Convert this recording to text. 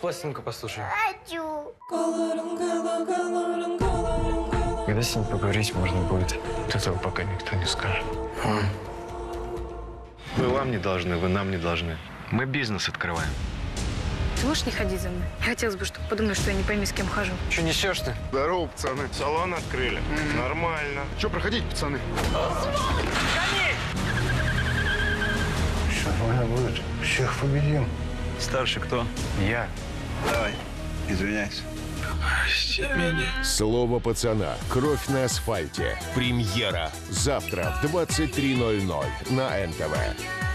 пластинку послушаем? Хочу. Когда с ним поговорить можно будет? Этого пока никто не скажет. Мы вам не должны, вы нам не должны. Мы бизнес открываем. Ты можешь не ходить за мной? Хотелось бы, чтобы подумали, что я не пойми, с кем хожу. Че несешь ты? Здорово, пацаны. Салон открыли. Нормально. Че, проходите, пацаны? Все нормально будет. Всех победим. Старший кто? Я. Давай, извиняйся. Слово пацана. Кровь на асфальте. Премьера. Завтра в 23.00 на НТВ.